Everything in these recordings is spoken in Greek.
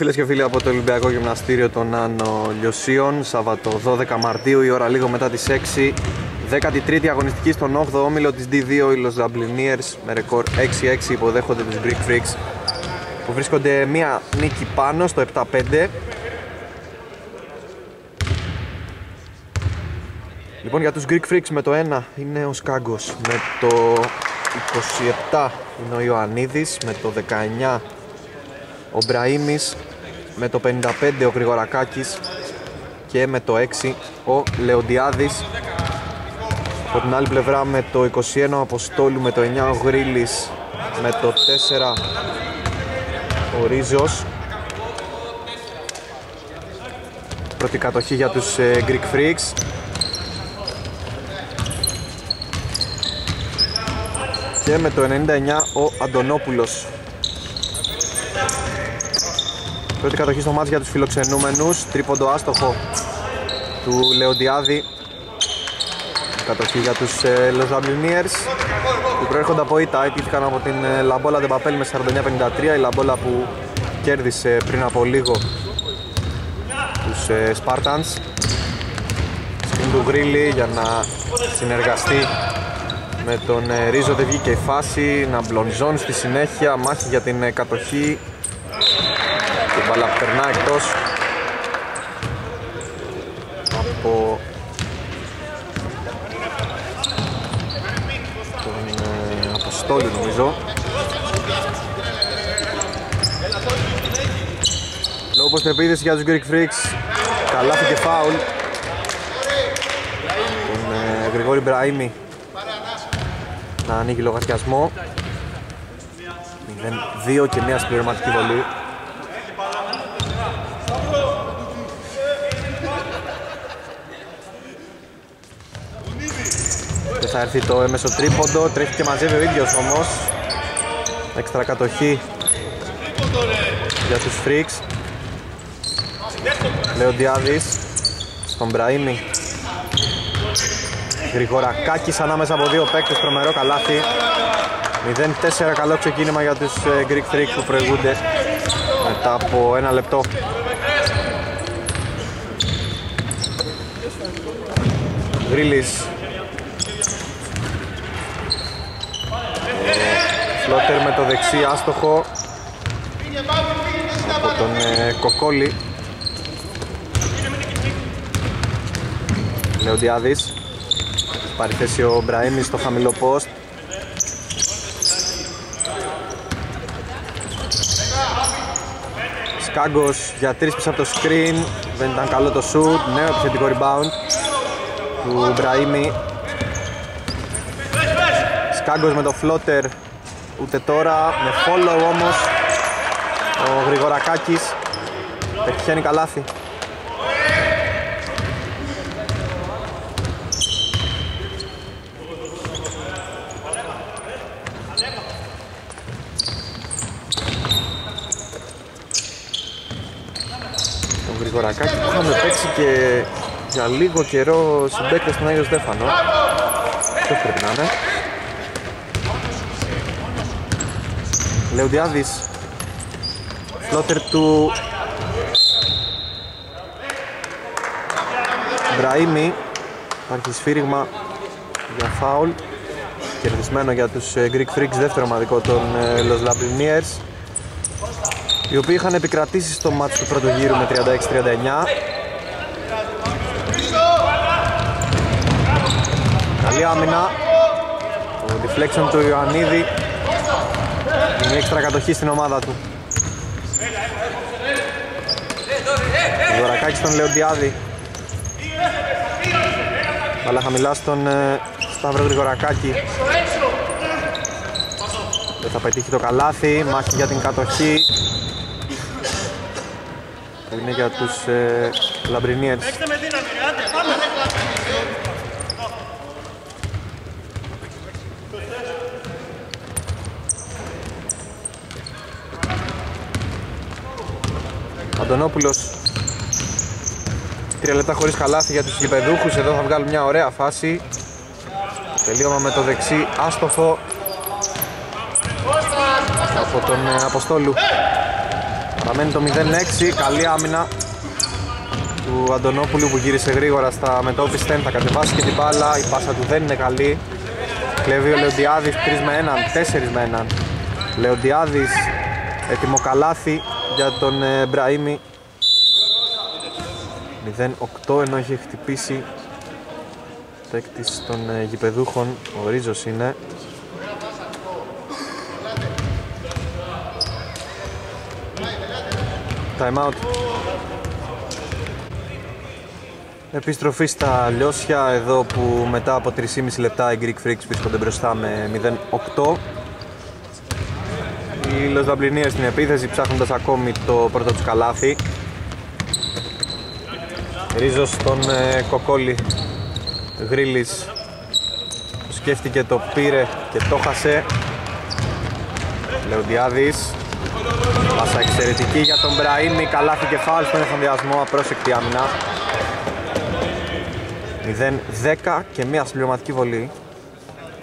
Χαίρετε φίλες και φίλοι από το Ολυμπιακό Γυμναστήριο των Άνω Λιωσίων Σάββατο 12 Μαρτίου η ώρα λίγο μετά τις 6 13η αγωνιστική στον 8ο όμιλο της D2 οι Los Dublineers με ρεκόρ 6-6 υποδέχονται τους Greek Freaks που βρίσκονται μία νίκη πάνω στο 7-5 Λοιπόν για τους Greek Freaks με το 1 είναι ο Σκάγκος με το 27 είναι ο Ιωαννίδης με το 19 ο Μπραήμις με το 55 ο Γρηγορακάκης και με το 6 ο Λεοντιάδης. Από την άλλη πλευρά με το 21 ο Αποστόλου με το 9 ο Γρίλης με το 4 ο Ρίζος. Πρώτη κατοχή για τους ε, Greek Freaks. Και με το 99 ο Αντωνόπουλος Πρώτη κατοχή στο μάτς για τους φιλοξενούμενους Τρίποντο άστοχο του Λεοντιάδη Κατοχή για τους ε, Λοζαμινίερς που προέρχονται από ΙΤΑ Εκείθηκαν από την ε, Λαμπόλα Ντεμπαπέλ με 49-53 Η Λαμπόλα που κέρδισε πριν από λίγο τους ε, Spartans Στην του Γρίλη για να συνεργαστεί με τον ε, Ρίζο. Δεν βγήκε η φάση. Να μπλονζώνει στη συνέχεια. Μάχη για την ε, κατοχή και μπαλά περνά εκτός. Από τον ε, Αποστόλη νομίζω. Λόγω πως επίδεση για τους Greek Freaks καλάθι και φάουλ. Τον ε, Γρηγόρη Μπραήμι. Να ανοίγει λογαριασμό. 0-2 και μια συμπληρωματική βολή θα έρθει το έμεσο τρίποντο, τρέχει και μαζεύει ο ίδιος όμως. Έξτρα κατοχή για τους Freaks Λεοντιάδης στον Μπραήμι Γρηγορακάκης ανάμεσα από δύο παίκτες, τρομερό καλάθι. 0-4 καλό ξεκίνημα για τους ε, Greek Freaks που προηγούνται μετά από ένα λεπτό. Γρίλης Φλότερ με το δεξί άστοχο από τον ε, Κοκόλη. Λεοντιάδης. Πάρει θέση ο Μπραήμις στο χαμηλό post. Σκάγκος για τρεις πίσω από το screen. Δεν ήταν καλό το shoot, νέο επιθετικό rebound του Μπραήμι Σκάγκος με το floater ούτε τώρα με follow όμως ο Γρηγορακάκης πετυχαίνει καλάθι Γρηγορακάκης που είχαμε παίξει και για λίγο καιρό συμπαίκτες στον Άγιο Στέφανο. Αυτό πρέπει να είναι; Λεοντιάδης Φλότερ του Μπραήμι Υπάρχει σφύριγμα για φάουλ. Κερδισμένο για τους ε, Greek Freaks δεύτερο ομαδικό των ε, Los Labriniers οι οποίοι είχαν επικρατήσει στο μάτι του πρώτου γύρου με 36-39 Καλή άμυνα. Το deflection του Ιωαννίδη είναι έξτρα κατοχή στην ομάδα του. Δωρακάκης στον Λεοντιάδη. Αλλά χαμηλά στον ε, Σταύρο Γρηγορακάκη. Δεν θα πετύχει το καλάθι, μάχη για την κατοχή. Είναι για τους ε, Λαμπρινίερς. Αντωνόπουλος. Τρία λεπτά χωρίς καλάθι για τους γηπεδούχους. Εδώ θα βγάλουν μια ωραία φάση. Τελείωμα με το δεξί Άστοχο Από τον ε, Αποστόλου. Παραμένει το 0-6, καλή άμυνα του Αντωνόπουλου που γύρισε γρήγορα στα μετώπιστεν, θα κατεβάσει και την μπάλα, η πάσα του δεν είναι καλή. Κλέβει ο Λεοντιάδης 3 με 1, 4 με 1. Λεοντιάδης έτοιμο καλάθι για τον ε, Μπραήμι. 0-8 ενώ έχει χτυπήσει παίκτης των ε, γηπεδούχων, ο Ρίζος είναι. Time out. Επιστροφή στα Λιώσια εδώ που μετά από 3,5 λεπτά οι Greek Freaks βρίσκονται μπροστά με 0-8 Οι Los στην επίθεση ψάχνοντας ακόμη το πρώτο τους καλάθι. Ρίζος στον ε, Κοκόλη Γρίλης. Σκέφτηκε το πήρε και το χασε Λεοντιάδης Πάσα εξαιρετική για τον Μπραήμι καλάθι και φάουλ στον εφανδιασμό απρόσεκτη άμυνα. 0-10 και μια συμπληρωματική βολή.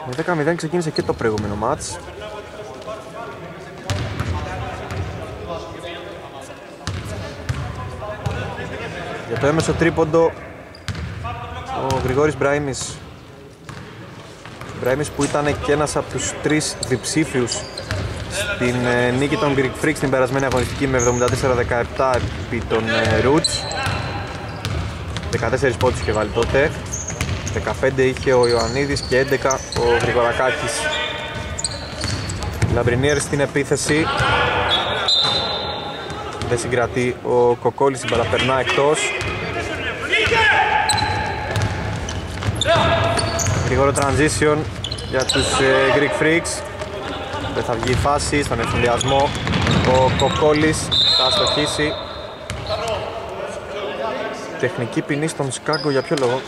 Με 10-0 ξεκίνησε και το προηγούμενο μάτς. Για το έμεσο τρίποντο ο Γρηγόρης Μπράιμις Μπράιμις που ήταν και ένας από τους τρεις διψήφιους στην ε, νίκη των Greek Freaks στην περασμένη αγωνιστική με 74-17 επί των ε, Roots. 14 πόντους είχε βάλει τότε. 15 είχε ο Ιωαννίδης και 11 ο Γρηγορακάκης. Λαμπρινίερ στην επίθεση δεν συγκρατεί ο Κοκόλης την παραπερνά εκτός Γρήγορο transition για τους ε, Greek Freaks δεν θα βγει η φάση στον εφηλιασμό ο Κοκόλης θα αστοχίσει Τεχνική ποινή στον Σκάγκο για ποιο λόγο;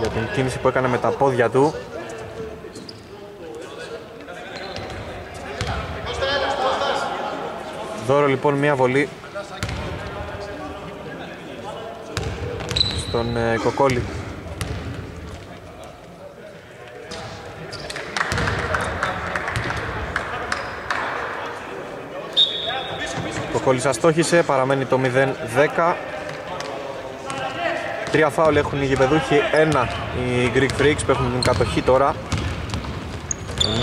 Για την κίνηση που έκανε με τα πόδια του. Δώρο λοιπόν μία βολή στον ε, Κοκόλη. Κόλλης αστόχησε, παραμένει το 0-10 Τρία φάουλ έχουν οι γηπεδούχοι, ένα οι Greek Freaks που έχουν την κατοχή τώρα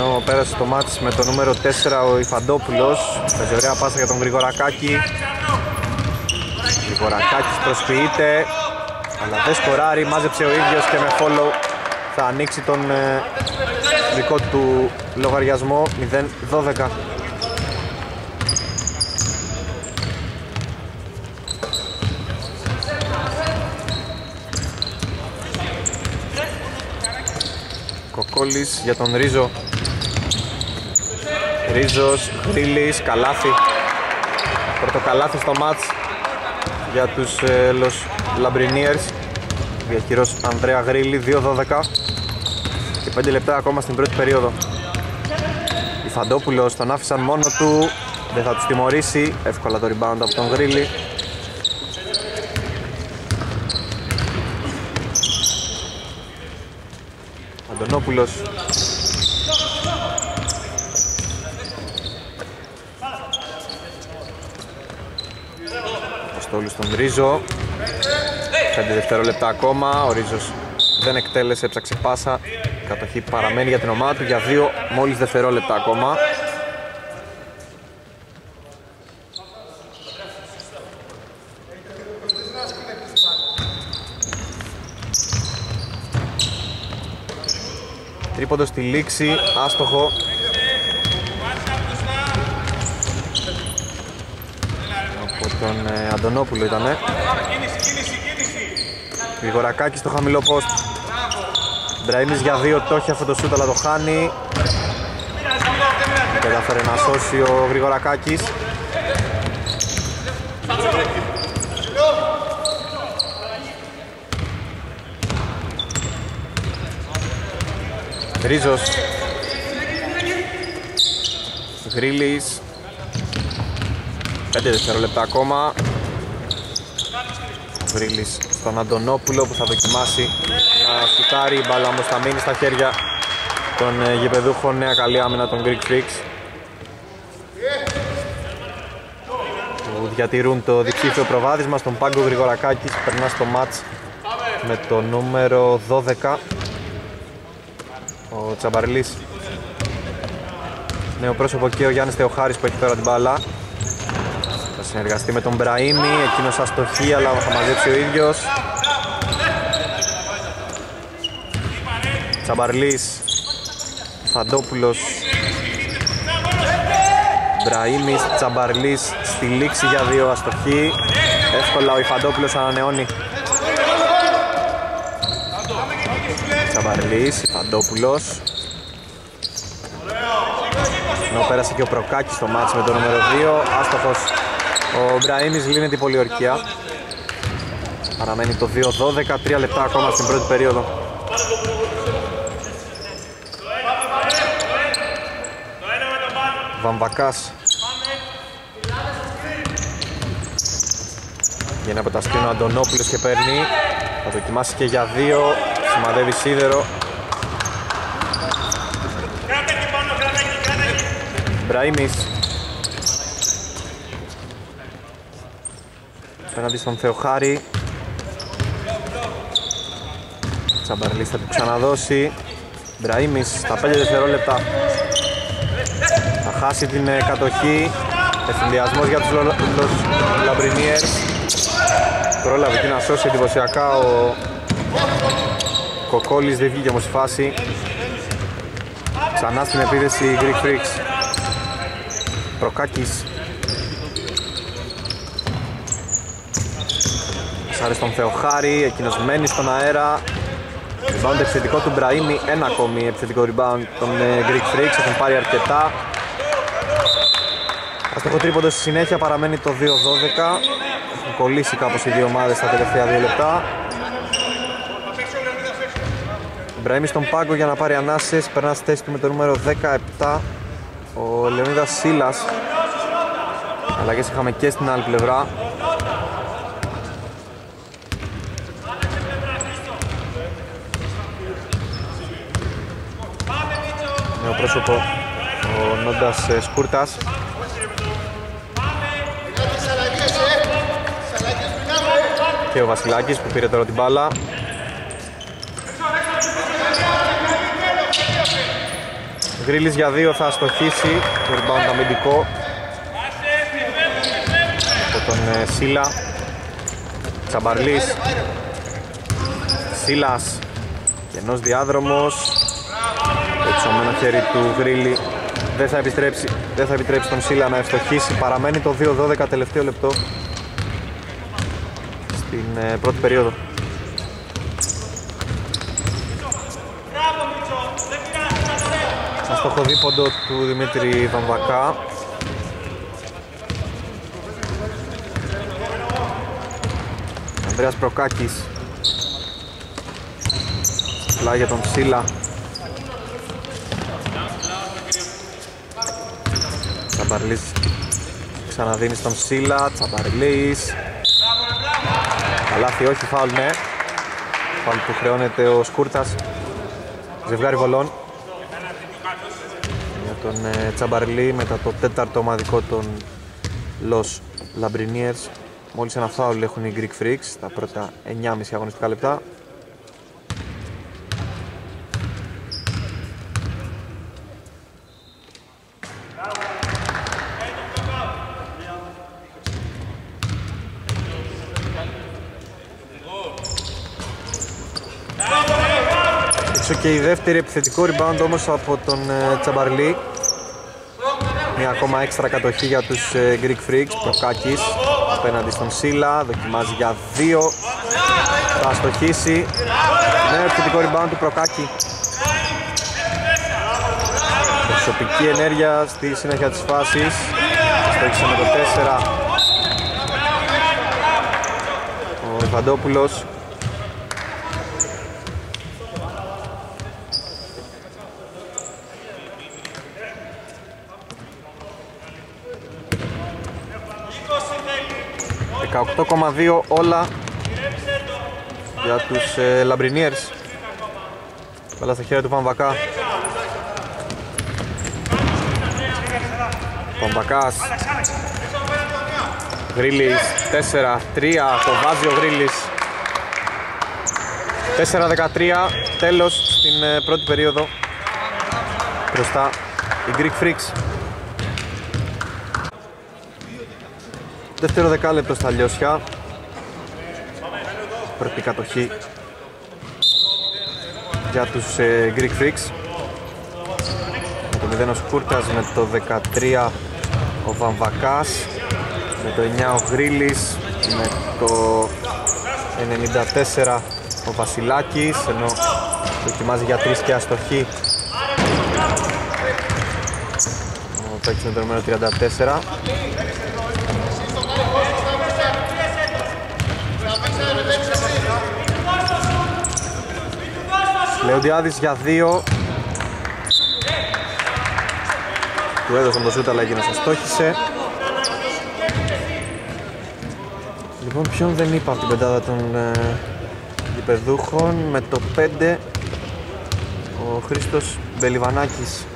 ενώ πέρασε το μάτς με το νούμερο 4 ο Ιφαντόπουλος. Παίζει ωραία πάσα για τον Γρηγορακάκη. Γρηγορακάκης προσποιείται αλλά δεν σκοράρει, μάζεψε ο ίδιος και με follow θα ανοίξει τον ε, δικό του λογαριασμό. 0-12 Κόλλης για τον Ρίζο Ρίζος, Γκρίλης, Καλάθι. Πρώτο καλάθι στο μάτς για τους ε, Los Labriniers Διακυρός Ανδρέα Γρίλη, 2-12 και 5 λεπτά ακόμα στην πρώτη περίοδο. Η Φαντόπουλος τον άφησαν μόνο του. Δεν θα τους τιμωρήσει. Εύκολα το rebound από τον Γρίλη. Αντωνόπουλος Αποστόλου στον Ρίζο. 5 δευτερόλεπτα ακόμα. Ο Ρίζος δεν εκτέλεσε, έψαξε πάσα. Κατοχή παραμένει για την ομάδα του. Για 2 μόλις δευτερόλεπτα ακόμα. Τρίποντος στη λήξη, άστοχο. Τον ε, Αντωνόπουλο ήτανε. Γρηγορακάκη στο χαμηλό post. Μπραήμις για δύο το έχει αυτό το σούτ αλλά το χάνει. Κατάφερε να σώσει ο Γρηγορακάκης. Ρίζος Γρίλης 5 δευτερόλεπτα ακόμα. Γρίλης στον Αντωνόπουλο που θα δοκιμάσει. Να σουτάρει η μπάλα όμως θα μείνει στα χέρια τον ε, γηπεδούχο νέα καλή άμυνα των Greek Freaks. Που διατηρούν το διψήφιο προβάδισμα στον Πάγκο Γρηγορακάκης. Περνά στο μάτς με το νούμερο 12 ο Τσαμπαρλής. Νέο πρόσωπο και ο Γιάννης Θεοχάρης που έχει τώρα την μπάλα θα συνεργαστεί με τον Μπραήμι, εκείνος αστοχή αλλά θα μαζέψει ο ίδιος. Τσαμπαρλής Φαντόπουλος Μπραήμις, Τσαμπαρλής στη λήξη για δύο αστοχή. Εύκολα ο Ιφαντόπουλος ανανεώνει. Τσαμπαρλής, Ιφαντόπουλος. Ενώ πέρασε και ο Προκάκης στο μάτς με το νούμερο 2 άστοχος ο Μπραήμις λύνει την πολιορκία. Παραμένει το 2-12, 3 λεπτά ακόμα στην πρώτη περίοδο. Βαμβακάς. Βγαίνει από τα σκρίνο ο Αντωνόπουλος και παίρνει. Θα δοκιμάσει και για δύο. Σημαδεύει σίδερο. Μπραήμις Πέναντι στον Θεοχάρη. Τσαμπαρλής θα του ξαναδώσει. Μπραήμις στα 5 δευτερόλεπτα. Θα χάσει την ε, κατοχή. Ευθυνδιασμός για τους Λαμπρινίερς Πρόλαβε και να σώσει εντυπωσιακά ο Κοκόλης. Δεν βγήκε όμως η φάση. Ξανά στην επίδεση Greek Freaks. Προκάκης Σάρε στον Θεοχάρη, εκείνος μένει στον αέρα. Rebound επιθετικό του Μπραήμι, ένα ακόμη επιθετικό rebound των ε, Greek Freaks, έχουν πάρει αρκετά. Αστοχό τρίποντος στη συνέχεια παραμένει το 2-12 Έχουν κολλήσει κάπως οι δύο ομάδες στα τελευταία δύο λεπτά. Μπραήμι στον πάγκο για να πάρει ανάσες, περνά στη θέση του με το νούμερο 17 ο Λεωνίδας Σίλας. Αλλαγές είχαμε και στην άλλη πλευρά πρόσωπο ο Νόντας ε, Σκούρτας. Και ο Βασιλάκης που πήρε τώρα την μπάλα. Γκρίλης για δύο θα αστοχίσει το rebound αμυντικό. Από τον ε, Σίλα. Τσαμπαρλής. Σίλας. Κενός διάδρομος. εξωμένο χέρι του Γκρίλη δεν θα, επιστρέψει, δεν θα επιτρέψει τον Σίλα να ευστοχίσει. Παραμένει το 2-12 τελευταίο λεπτό στην ε, πρώτη περίοδο. Στο χοδίποντο του Δημήτρη Βαμβακά. Ανδρέας Προκάκης. Πλά για τον Ψήλα Τσαμπαρλής ξαναδίνεις στον Ψήλα Τσαμπαρλής Καλάθι όχι, φάουλ ναι. Φάουλ που χρεώνεται ο Σκούρτας. Ζευγάρι βολών. Τον ε, Τσαμπαρλή μετά το τέταρτο ομαδικό των Los Labriniers μόλις ένα φάουλ έχουν οι Greek Freaks τα πρώτα 9,5 αγωνιστικά λεπτά και η δεύτερη επιθετικό rebound όμως από τον ε, Τσαμπαρλή μια ακόμα έξτρα κατοχή για τους ε, Greek Freaks. Προκάκης απέναντι στον Σίλα δοκιμάζει για δύο. Θα αστοχίσει νέο επιθετικό rebound του Προκάκη. Προσωπική ενέργεια στη συνέχεια της φάσης. Στόχισε με το 4 ο Ιβαντόπουλος 8,2 όλα για τους ε, Λαμπρινίερς. Πέλα στα χέρια του Βαμβακά Βαμβακάς Γρίλης 4-3 το βάζει ο Γρίλης 4-13 τέλος στην ε, πρώτη περίοδο. Μπροστά οι Greek Freaks. Δεύτερο δεκάλεπτο στα Λιώσια Πρώτη κατοχή για τους ε, Greek Freaks. Με το 0 ο Σκούρτας, με το 13 ο Βαμβακάς. Με το 9 ο Γρίλης. Με το 94 ο Βασιλάκης ενώ δοκιμάζει για 3 και αστοχή. Ο παίκτης με το νούμερο 34 Λεοντιάδης για 2 Του έδωσαν το σούτ αλλά εκείνος αστόχησε Λοιπόν ποιον δεν είπα από την πεντάδα των ε, γηπεδούχων; Με το 5 ο Χρήστος Μπελιβανάκης.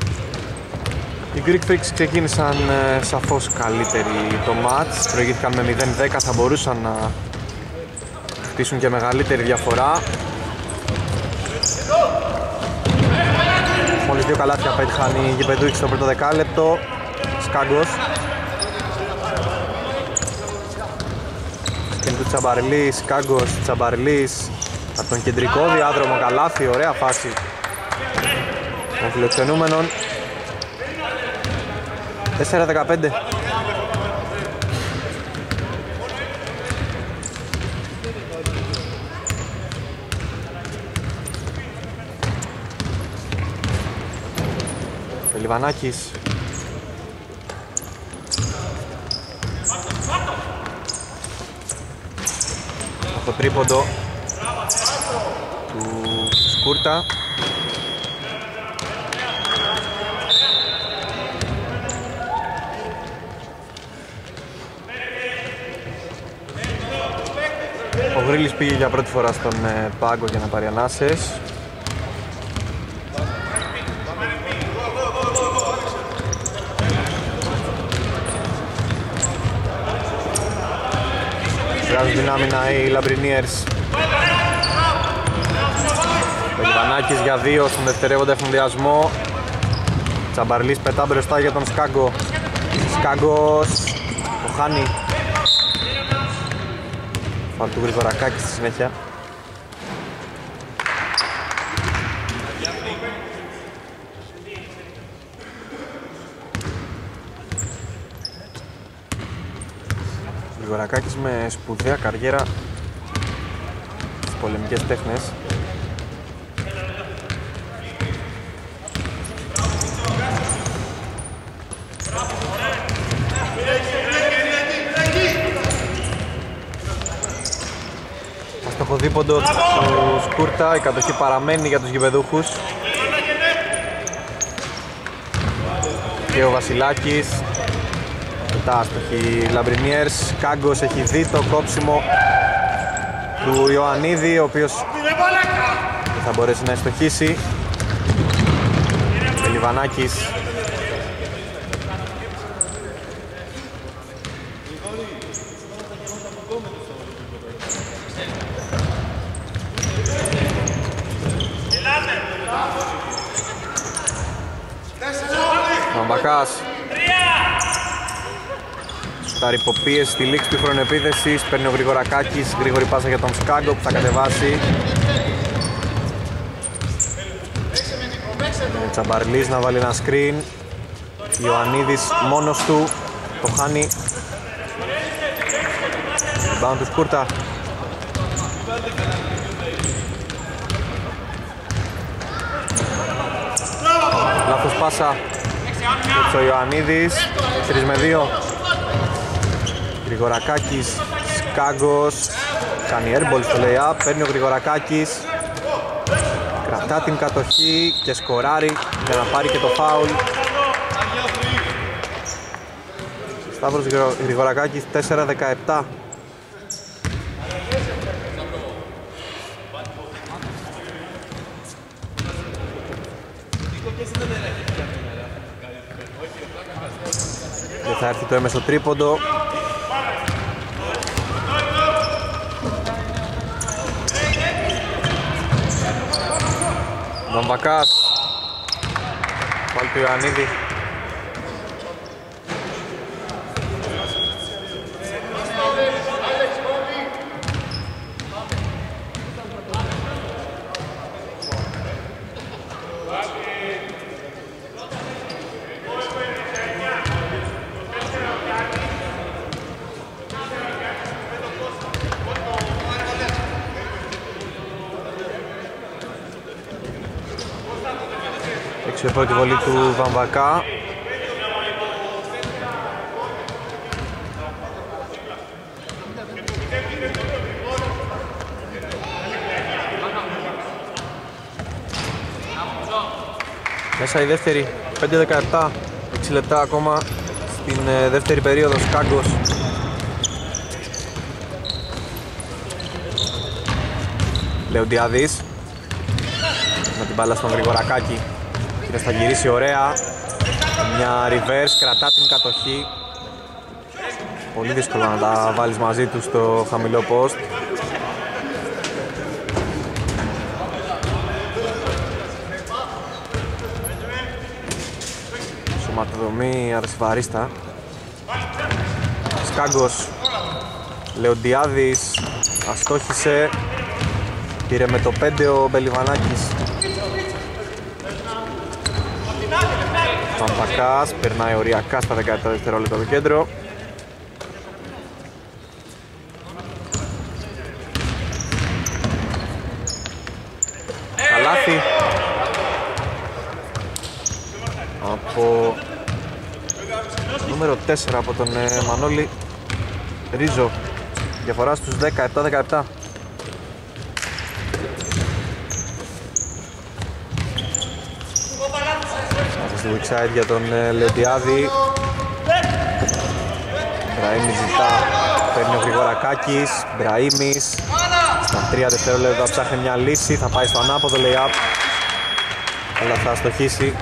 Οι Greek Freaks ξεκίνησαν ε, σαφώς καλύτεροι το match προηγήθηκαν με 0-10 θα μπορούσαν να χτίσουν και μεγαλύτερη διαφορά Μόλις δύο καλάθια πέτυχαν οι γηπεδούχοι στο πρώτο δεκάλεπτο. Σκάγκος. Σκηνή του Τσαμπαρλής, Σκάγκος, Τσαμπαρλής. Από τον κεντρικό διάδρομο καλάθι, ωραία φάση. Των φιλοξενούμενων. 4-15 Λιβανάκης. Από το τρίποντο του Σκούρτα. Ο Γρίλης πήγε για πρώτη φορά στον ε, πάγκο για να πάρει ανάσες Βγάζουν την άμυνα οι Λαμπρινίερς. Πελιβανάκης για δύο στον δευτερεύοντα εφονδιασμό Τσαμπαρλής πετά μπροστά για τον Σκάγκο. Σκάγκος το χάνει. Φαλ του Γρηγορακάκη στη συνέχεια Γρηγορακάκης με σπουδαία καριέρα στις πολεμικές τέχνες. Στο δίποντο του Σκούρτα, η κατοχή παραμένει για τους γηπεδούχους. Και ο Βασιλάκης μετά άστοχοι. Λαμπρινιέρς Κάγκος έχει δει το κόψιμο του Ιωαννίδη ο οποίος θα μπορέσει να εστοχίσει Λιβανάκης Μαμπακάς Σουτάρει υποπίεση στη λήξη του χρόνου επίθεσης. Παίρνει ο Γρηγορακάκης, γρήγορη πάσα για τον Σκάγκο που θα κατεβάσει. Ο Τσαμπαρλής να βάλει ένα screen. Ιωαννίδης μόνος του. Το χάνει. Rebound του Σκούρτα. Λάθος πάσα. Ο Ιωαννίδης. 3 με 2 Γρηγορακάκης Σκάγκος κάνει airball στο layup παίρνει ο Γρηγορακάκης κρατά την κατοχή και σκοράρει για να πάρει και το φάουλ. Σταύρος Γρηγορακάκης 4-17 και θα έρθει το έμεσο τρίποντο Βαμβακάς Πάλι του Ιωαννίδη Έξω η πρώτη βολή του Βαμβακά. Μέσα η δεύτερη, 5-17, 6 λεπτά ακόμα στην ε, δεύτερη περίοδος Σκάγκος Λεοντιάδης. Με την μπάλα στον Γρηγορακάκη και θα γυρίσει ωραία. Μια reverse, κρατά την κατοχή. Πολύ δύσκολο να τα βάλεις μαζί τους στο χαμηλό post. Σωματοδομή αρσιβαρίστα Σκάγκος Λεοντιάδης αστόχησε. Πήρε με το 5 ο Μπελιβανάκης Παμπακάς περνάει οριακά στα 17 δευτερόλεπτα το κέντρο. Καλάθι από νούμερο 4 από τον ε, Μανώλη Ρίζο. Διαφορά στους 17-17 στη weak side για τον ε, Λεοντιάδη Μπραήμι ζητά παίρνει ο Γρηγορακάκης Μπραήμις στα 3 δευτερόλεπτα ψάχνει μια λύση θα πάει στο ανάποδο lay-up αλλά θα αστοχίσει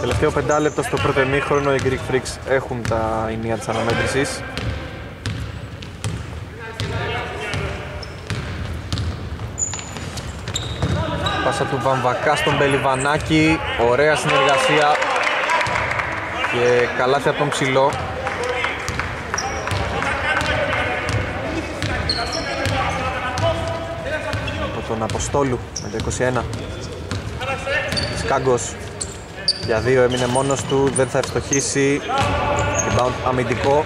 Τελευταίο πεντάλεπτο στο πρώτο εμίχρονο οι Greek Freaks έχουν τα ενία της αναμέτρησης Πάσα του Βαμβακά στον Μπελιβανάκη. Ωραία συνεργασία. Και καλάθι από τον ψηλό. Από τον Αποστόλου με το 21 Σκάγκος. Για δύο έμεινε μόνος του, δεν θα ευστοχίσει. Rebound αμυντικό.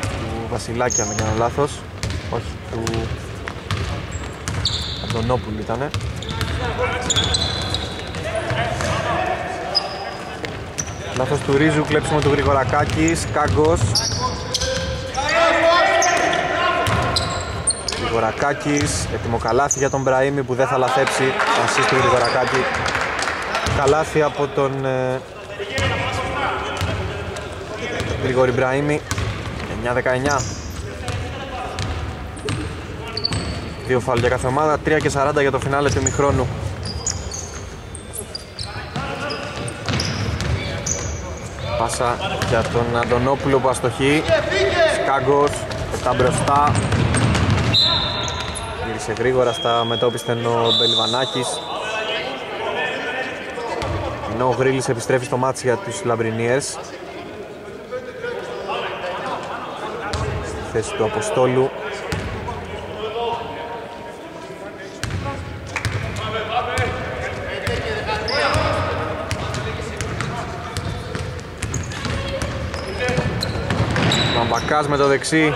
Του Βασιλάκη αν δεν κάνω λάθος. Όχι, του Αντωνόπουλου ήτανε. Λάθος του Ρίζου, κλέψιμο του Γρηγορακάκης, Κάγκος. Γρηγορακάκης, έτοιμο καλάθι για τον Μπραήμι που δεν θα λαθέψει. Ασίστ του Γρηγορακάκη. Καλάθι από τον ε, Γρηγόρη Μπραήμι. 9-19 Δύο φάλ για κάθε ομάδα, 3 και 40 για το φινάλε του ημιχρόνου. Πάσα για τον Αντωνόπουλο που αστοχεί. Σκάγκος, πετά μπροστά. Γύρισε γρήγορα στα μετόπισθεν ο Μπελιβανάκης. Ενώ ο Γρίλης επιστρέφει στο ματς για τους Λαμπρινίερς. Στη θέση του Αποστόλου Μαμπακάς με το δεξί.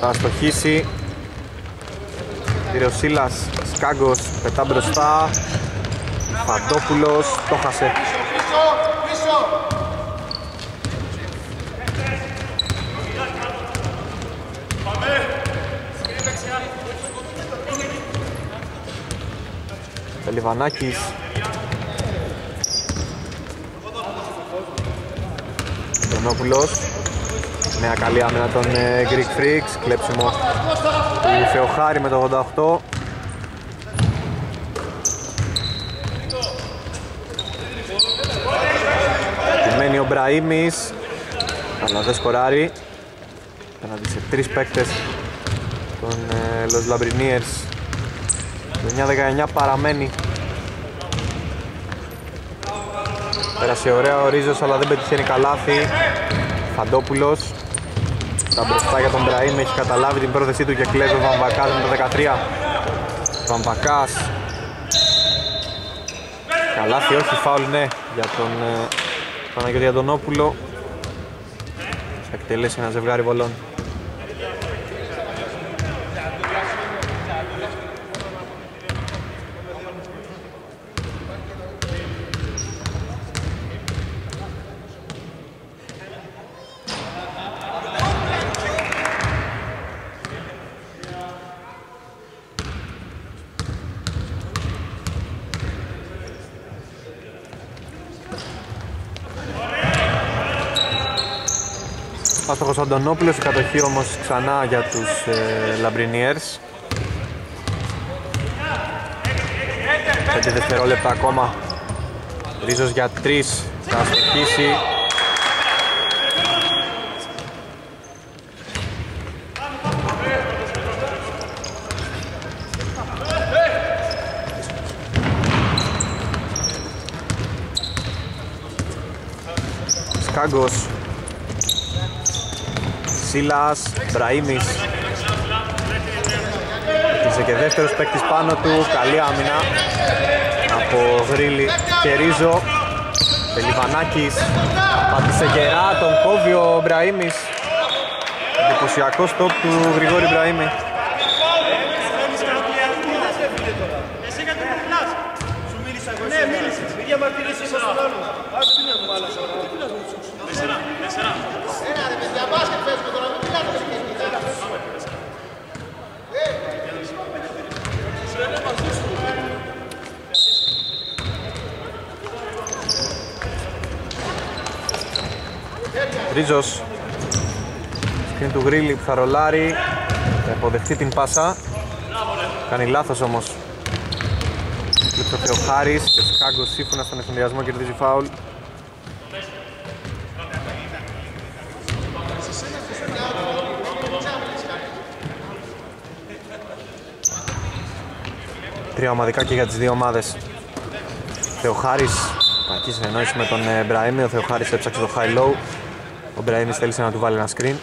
Θα αστοχίσει Πήρε ο Σίλας, Σκάγκος, πετά μπροστά. Φαντόπουλος, το χασε Τελιβανάκης Τονόπουλος Νέα καλή άμυνα των ε, Greek Freaks, κλέψιμο του Θεοχάρη με το 88. Μένει ο Μπραήμις, αλλά δεν σκοράρει. Απέναντι σε τρεις παίκτες των ε, Los Labriniers. 9-19 παραμένει. Πέρασε ωραία ο Ρίζος, αλλά δεν πετυχαίνει καλάθι. Φαντόπουλος τα μπροστά για τον Μπραήμ έχει καταλάβει την πρόθεσή του και κλέβει ο Βαμβακάς με το 13 Βαμβακάς. Καλάθι όχι φάουλ ναι για τον ε, Παναγιώτη Αντωνόπουλο. Θα εκτελέσει ένα ζευγάρι βολών Άστοχος Αντωνόπουλος, η κατοχή όμως ξανά για τους ε, Λαμπρινιέρς. 5 δευτερόλεπτα ακόμα. Ρίζος για 3, θα αστοχίσει. Σκάγκος Σίλας, Μπραήμις Είσαι και δεύτερος παίκτης πάνω του, καλή άμυνα από Γρίλη και Ρίζο. Πελιβανάκης πάτησε γερά, τον κόβει ο Μπραήμις εντυπωσιακός στόπ του Γρηγόρη Μπραήμι Ναι, μίλησες. Μην διαμαρτυρήσεις στον άλλον. Άντε, τι είναι Τέσσερα, τέσσερα. Ένα ρε παιδιά, μπάσκετ παίζουμε τώρα, μην μιλάτε Ρίζος. Σκριν του Γρίλι που θα ρολάρει. Θα υποδεχτεί την πάσα. Κάνει λάθος όμως. Κλείψε ο Χάρης και ο Σκάγκος σύμφωνα στον εφημιασμό κερδίζει φάουλ Τρία ομαδικά και για τις δύο ομάδες. Θεοχάρης Κακής συνεννόησης με τον ε, Μπραήμι. Ο Θεοχάρης έψαξε το high low. Ο Μπραήμις θέλησε να του βάλει ένα screen.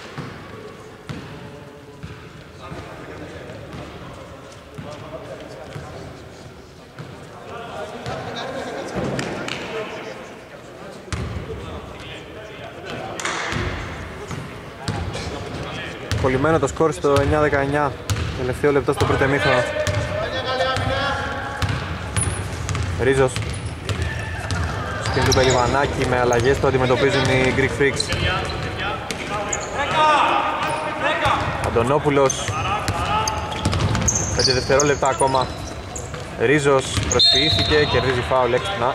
Κολλημένο το σκορ στο 9-19 Τελευταίο λεπτό στο πρώτο εμίχρονο Ρίζος. Στην του Περιβανάκη με αλλαγές που αντιμετωπίζουν οι Greek Freaks. Αντωνόπουλος. 5 δευτερόλεπτα ακόμα. Ρίζος προσποιήθηκε, κερδίζει φάουλ έξυπνα.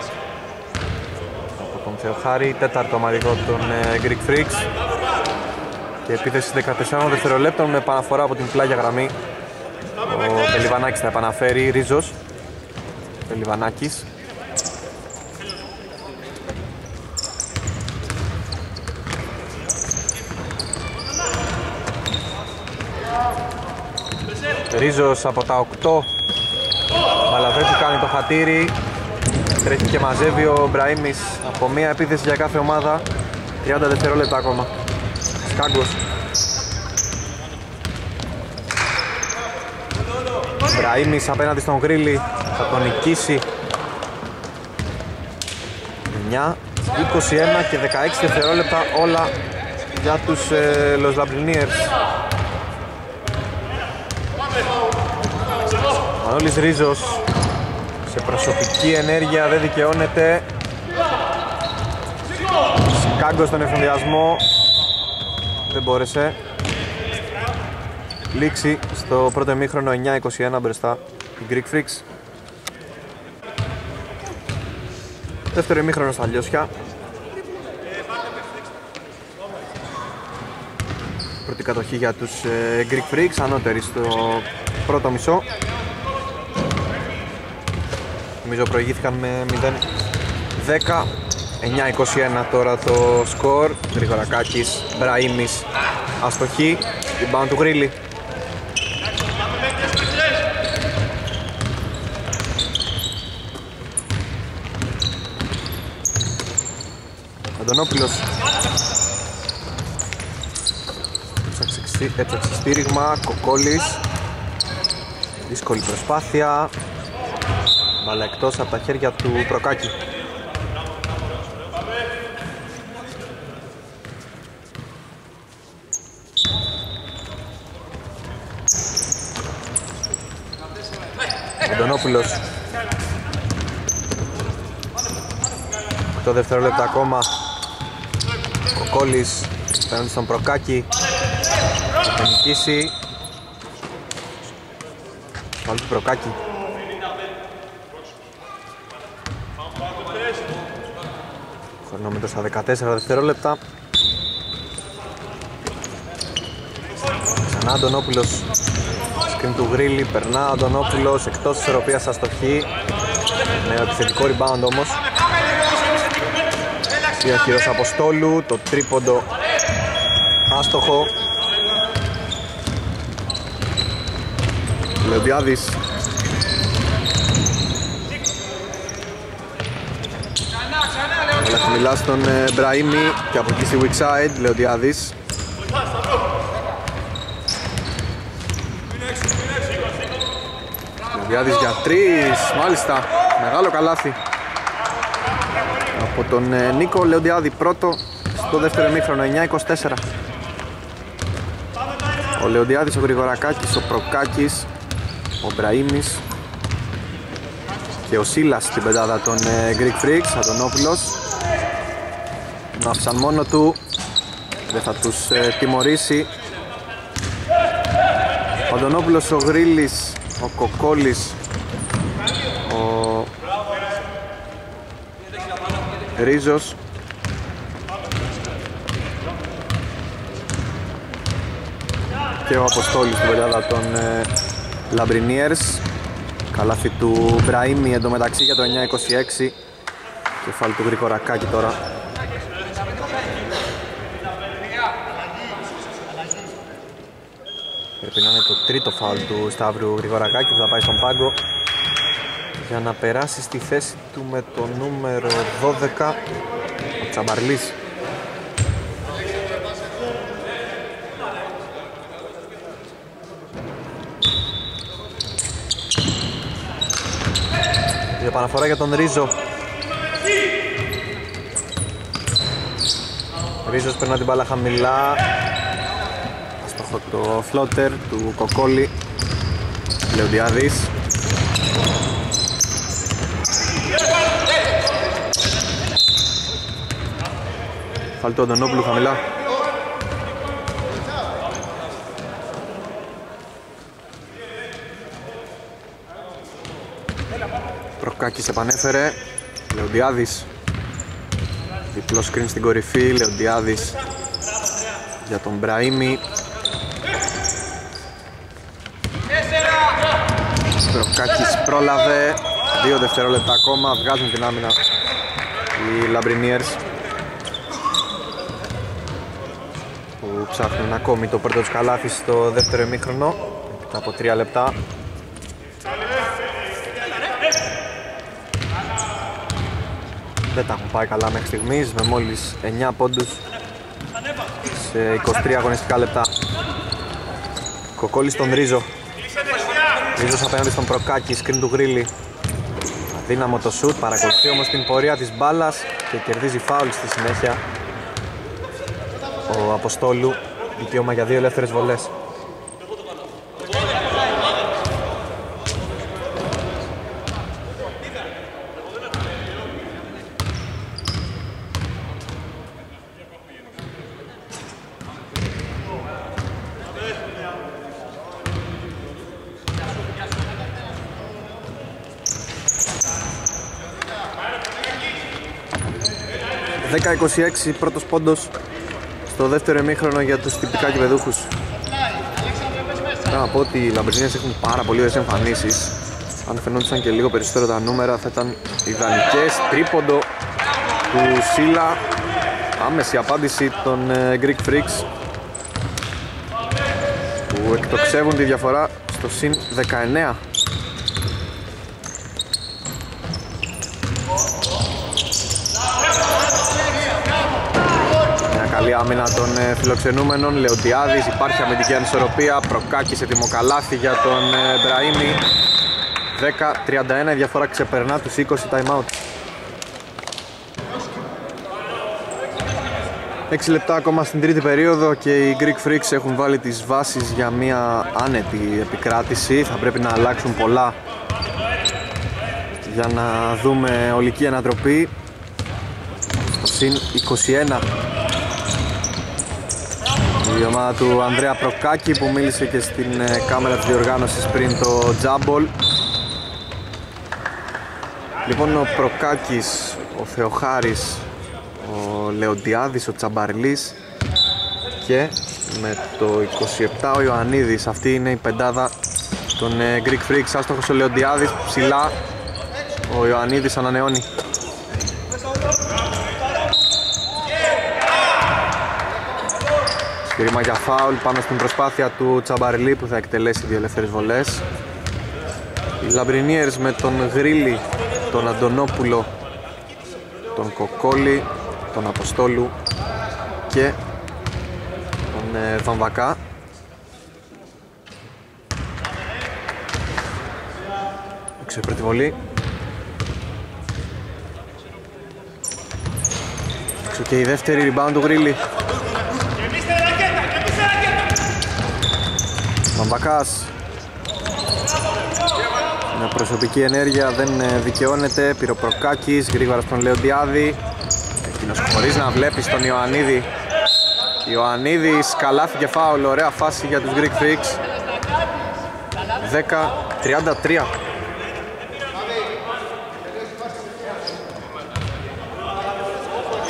Από τον Θεοχάρη, τέταρτο ομαδικό των ε, Greek Freaks. Και επίθεση 14 δευτερολέπτων με επαναφορά από την πλάγια γραμμή. Ο Πελιβανάκης θα επαναφέρει, Ρίζος Πελιβανάκης Ρίζος από τα 8 Μαλαβέτη κάνει το χατήρι. Τρέχει και μαζεύει ο Μπραήμις από μία επίθεση για κάθε ομάδα. 30 δευτερόλεπτα ακόμα. Σκάγκος. Μπραήμις απέναντι στον Γκρίλι θα τον νικήσει 9, 21 και 16 δευτερόλεπτα όλα για τους ε, Los Labriniers Μανώλης Ρίζος σε προσωπική ενέργεια δεν δικαιώνεται. Σκάγκος στον εφημδιασμό δεν μπόρεσε. Λήξη στο πρώτο εμίχρονο 9-21 μπροστά. Η Greek Freaks δεύτερο εμίχρονο στα Λιώσια. Πρώτη κατοχή για τους ε, Greek Freaks ανώτερη στο πρώτο μισό. Νομίζω προηγήθηκαν με 0 10 9-21 τώρα το σκορ. Γρηγορακάκης, Μπραήμις, αστοχή. Την πάνω του Γρίλη Αντωνόπουλος. Έψαξε στήριγμα, Κοκόλης. Δύσκολη προσπάθεια. Μπαλά εκτός από τα χέρια του Προκάκη Αντωνόπουλος. Το δευτερόλεπτα ακόμα Κοκόλης Φαίνεται στον Προκάκη. Θα νικήσει. Πάλι του Προκάκη. Χρονόμετρος στα 14 δευτερόλεπτα. Ξανά Αντωνόπουλος. Σκριν του Γρίλη, περνά Αντωνόπουλος εκτός της ισορροπίας αστοχή. Με επιθετικό rebound όμως Διαχειρός Αποστόλου, το τρίποντο άστοχο. Λεοντιάδης Αλλά χαμηλά στον ε, Μπραήμι και από εκεί στη weak side, Λεοντιάδης Λεοντιάδης για τρεις, μάλιστα, μεγάλο καλάθι από τον ε, Νίκο Λεοντιάδη πρώτο στο δεύτερο εμίχρονο 9-24 ο Λεοντιάδης, ο Γρηγορακάκης, ο Προκάκης ο Μπραήμις και ο Σίλας στην πεντάδα των ε, Greek Freaks, Αντωνόπουλος. Να άφησαν μόνο του δεν θα τους ε, τιμωρήσει. Ο Αντωνόπουλος, ο Γρίλης, ο Κοκόλης Ρίζος. Και ο Αποστόλης στην πεντάδα των ε, Λαμπρινίερς. Καλάθι του Μπραήμι εντωμεταξύ για το 9-26 κεφάλι του Γρηγορακάκη τώρα. Πρέπει να είναι το τρίτο φάουλ του Σταύρου Γρηγορακάκη που θα πάει στον πάγκο για να περάσεις στη θέση του με το νούμερο 12 ο Τσαμπαρλής Η επαναφορά για τον Ρίζο. Ρίζος περνά την μπάλα χαμηλά. Αστοχό το φλότερ του Κοκόλη Λεοντιάδης Φάλει το Αντωνόπουλου χαμηλά. Προκάκης επανέφερε Λεοντιάδης. Διπλό screen στην κορυφή Λεοντιάδης για τον Μπραήμι. Προκάκης πρόλαβε Δύο δευτερόλεπτα ακόμα βγάζουν την άμυνα οι Λαμπρινίερς που ψάχνουν ακόμη το πρώτο τους καλάθι στο δεύτερο ημίχρονο. Από τρία λεπτά. Δεν τα έχουν πάει καλά μέχρι στιγμής με μόλις 9 πόντους σε 23 αγωνιστικά λεπτά. Κοκόλης στον Ρίζο. Ρίζος απέναντι στον Προκάκη, σκριν του Γρίλη. Δύναμο το σουτ, παρακολουθεί όμως την πορεία της μπάλας και κερδίζει φάουλ στη συνέχεια ο Αποστόλου δικαίωμα για δύο ελεύθερες βολές. 10-26 πρώτος πόντος στο δεύτερο εμίχρονο για τους τυπικά κυπεδούχους. Να πω ότι οι Λαμπρινίες έχουν πάρα πολύ ωραίες εμφανίσεις. Αν φαινόντουσαν και λίγο περισσότερο τα νούμερα θα ήταν ιδανικές. Τρίποντο του Σίλα άμεση απάντηση των ε, Greek Freaks που εκτοξεύουν τη διαφορά στο συν 19 άμυνα των ε, φιλοξενούμενων. Λεοντιάδης, υπάρχει αμυντική ανισορροπία. Προκάκης ετοιμοκαλάθη για τον ε, Μπραήμι 10-31 η διαφορά ξεπερνά τους 20 time out 6 λεπτά ακόμα στην τρίτη περίοδο και οι Greek Freaks έχουν βάλει τις βάσεις για μια άνετη επικράτηση. Θα πρέπει να αλλάξουν πολλά για να δούμε ολική ανατροπή. Στο συν 21 η ομάδα του Ανδρέα Προκάκη που μίλησε και στην ε, κάμερα της διοργάνωσης πριν το Τζάμπολ. Λοιπόν ο Προκάκης, ο Θεοχάρης ο Λεοντιάδης, ο Τσαμπαρλής και με το 27 ο Ιωαννίδης. Αυτή είναι η πεντάδα των ε, Greek Freaks. Άστοχος ο Λεοντιάδης ψηλά. Ο Ιωαννίδης ανανεώνει Σκυρίμα για φάουλ. Πάνω στην προσπάθεια του Τσαμπαρλή που θα εκτελέσει δύο ελεύθερες βολές. Οι Λαμπρινίερς με τον Γρίλη, τον Αντωνόπουλο, τον Κοκόλη τον Αποστόλου και τον ε, Βαμβακά. Έξω πρώτη βολή. Έξω και η δεύτερη rebound του Γρίλη Βαμβακάς μια προσωπική ενέργεια δεν ε, δικαιώνεται. Πυροπροκάκης γρήγορα στον Λεοντιάδη. Εκείνος χωρίς να βλέπει τον Ιωαννίδη. Ιωαννίδης καλάθι και φάουλ, ωραία φάση για τους Greek Freaks. 10-33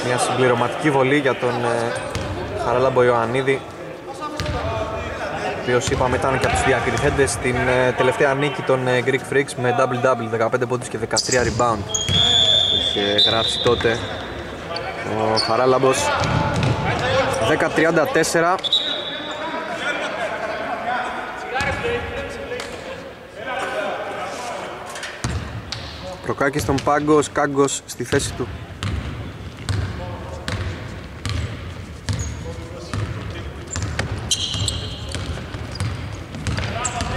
Μια συμπληρωματική βολή για τον ε, Χαράλαμπο Ιωαννίδη ο οποίος είπαμε ήταν και από τους διακριθέντες στην ε, τελευταία νίκη των ε, Greek Freaks με double-double 15 πόντους και 13 rebound. Είχε γράψει τότε ο Χαράλαμπος 10-34 Προκάκης στον πάγκος, Σκάγκος στη θέση του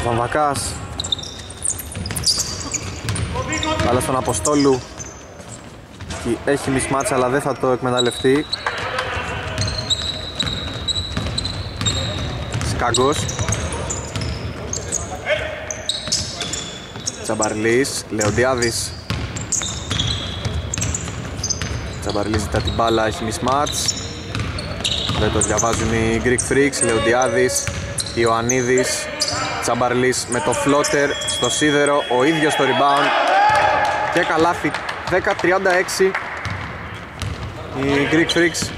Βαμβακάς Καλά στον Αποστόλου έχει μισμάτσα αλλά δεν θα το εκμεταλλευτεί. Σκάγκος. Τσαμπαρλής, Λεοντιάδης. Τσαμπαρλής ζητά την μπάλα, έχει μισμάτς. Δεν το διαβάζουν οι Greek Freaks, Λεοντιάδης Ιωαννίδης Τσαμπαρλής με το φλότερ στο σίδερο, ο ίδιος το rebound. Και καλάθι 10-36 οι Greek Freaks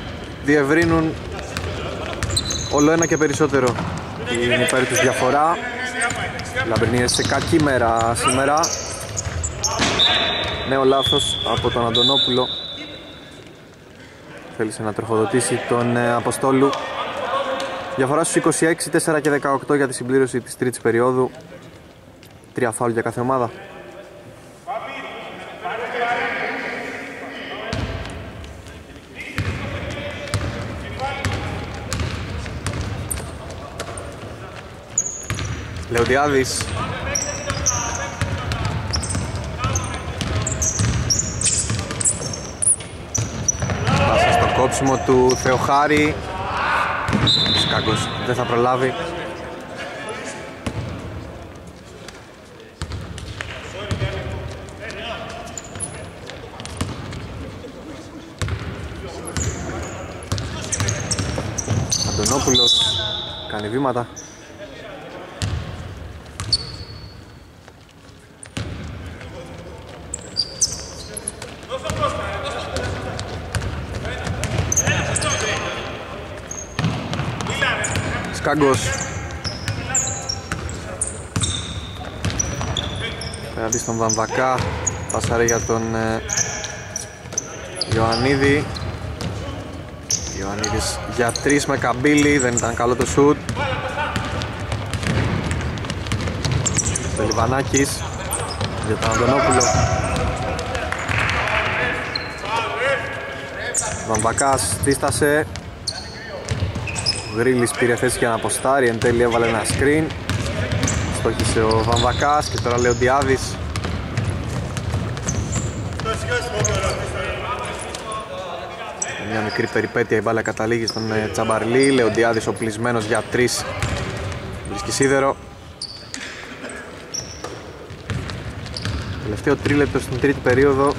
διευρύνουν όλο ένα και περισσότερο την υπέρ τους διαφορά. Λαμπρινίες σε κακή μέρα σήμερα. Νέο λάθος από τον Αντωνόπουλο. Θέλησε να τροφοδοτήσει τον ε, Αποστόλου διαφορά στους 26, 4 και 18 για τη συμπλήρωση της τρίτης περίοδου. Τρία φάουλ για κάθε ομάδα. Λεοντιάδης Πάσα στο κόψιμο του Θεοχάρη Σκάκος δεν θα προλάβει. Αντωνόπουλος κάνει βήματα Κάγκος Πέραντι στον Βαμβακά Πασάρε για τον ε, Ιωαννίδη. Ιωαννίδης για τρεις με καμπύλη, δεν ήταν καλό το σουτ. Το Λιβανάκης για τον Αντωνόπουλο. Βαμβακάς στίστασε Γρίλης πήρε θέση για να αποστάρει, εν τέλει έβαλε ένα screen. Στόχισε ο Βαμβακάς και τώρα λέει ο Διάδης Μια μικρή περιπέτεια η μπάλα καταλήγει στον ε, Τσαμπαρλή Λεοντιάδης οπλισμένος για τρεις. Βρίσκει σίδερο. Τελευταίο τρίλεπτο στην τρίτη περίοδο.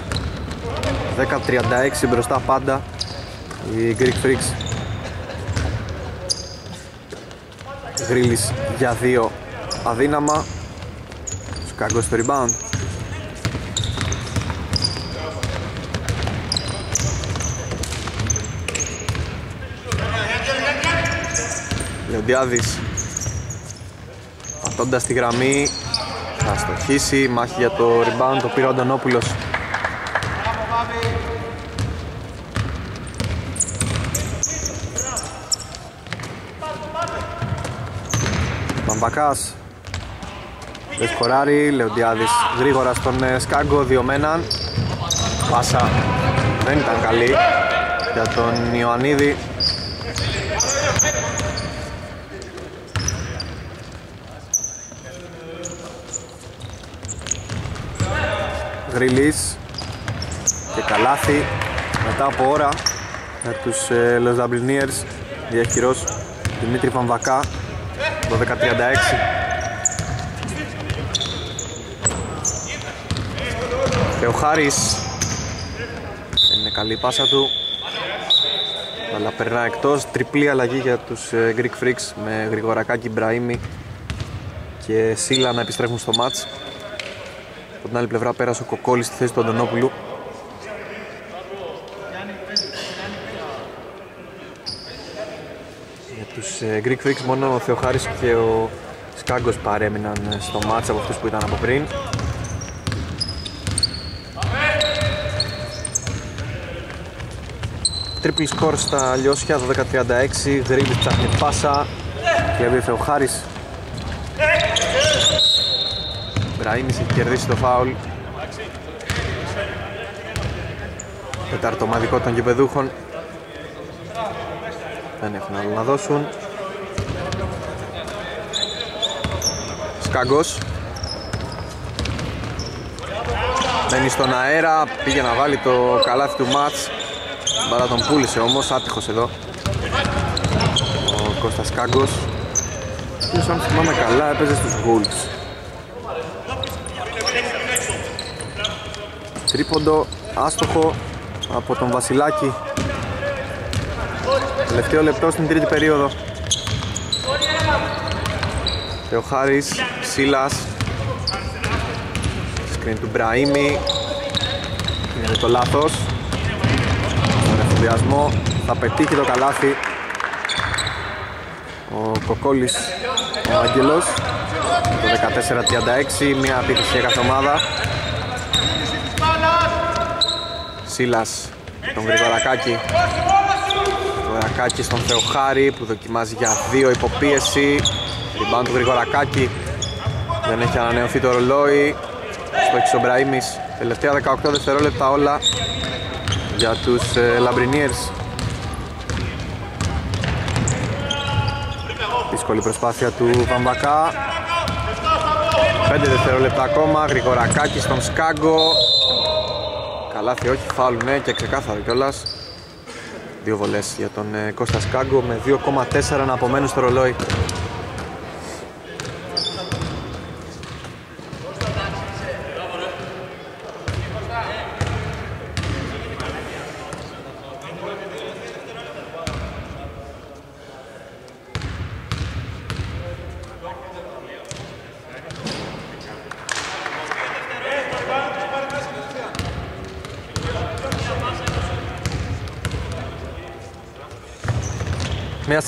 10-36 μπροστά πάντα. Οι Greek Freaks Γρίλης για δύο αδύναμα. Σκάγκος στο rebound. Λεοντιάδης. Πατώντας τη γραμμή. Θα στοχίσει, μάχη για το rebound, το πήρε ο Αντωνόπουλος Μπαμπακάς Δεν σκοράρει, Λεοντιάδης γρήγορα στον ε, Σκάγκο, διωμέναν Πάσα δεν ήταν καλή για τον Ιωαννίδη. Γριλής και καλάθι μετά από ώρα για τους ε, Los Dubliniers διαχειρός Δημήτρη Βαμβακά 12-36 Θεοχάρης είναι καλή πάσα του. Αλλά περνά εκτός. Τριπλή αλλαγή για τους ε, Greek Freaks με Γρηγορακάκη Μπραήμι και Σίλα να επιστρέφουν στο μάτς. Από την άλλη πλευρά πέρασε ο Κοκόλης στη θέση του Αντωνόπουλου τους ε, Greek Freaks μόνο ο Θεοχάρης και ο Σκάγκος παρέμειναν ε, στο μάτς από αυτούς που ήταν από πριν. Τρίπλη σκορ στα Λιώσια 12-36, Γρήγορη ψάχνει πάσα και έβγαινε Θεοχάρης. Μπραήμις έχει κερδίσει το φάουλ. Τετάρτο ομαδικό των γηπεδούχων. Δεν έχουν άλλο να δώσουν. Σκάγκος. Μένει στον αέρα, πήγε να βάλει το καλάθι του μάτς. Μπαλά τον πούλησε όμως, άτυχος εδώ. Ο Κώστας Σκάγκος. Ποιος αν θυμάμαι καλά έπαιζε στους Wolves. Τρίποντο, άστοχο από τον Βασιλάκη Τελευταίο λεπτό στην τρίτη περίοδο. Θεοχάρης, Σίλας. Σκριν του Μπραήμι. Είναι το λάθος. Στον εφοδιασμό θα πετύχει το καλάθι. Ο Κοκόλης, ο Άγγελος. Το 14-36, μια απίθεση για κάθε ομάδα. Σίλας, τον Γρηγορακάκη Γρηγορακάκης στον Θεοχάρη που δοκιμάζει για δύο υποπίεση Ριμπάν του Γρηγορακάκη Δεν έχει ανανεωθεί το ρολόι. Στο ο Μπραήμις Τελευταία 18 δευτερόλεπτα όλα για τους ε, Λαμπρινίερς. Δύσκολη προσπάθεια του Βαμβακά. 5 δευτερόλεπτα ακόμα. Γρηγορακάκη στον Σκάγκο. Καλάθι όχι, φάουλ ναι και ξεκάθαρο κιόλας. Δύο βολές για τον ε, Κώστα Σκάγκο με 2,4 να απομένουν στο ρολόι.